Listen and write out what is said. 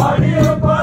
Maria, party.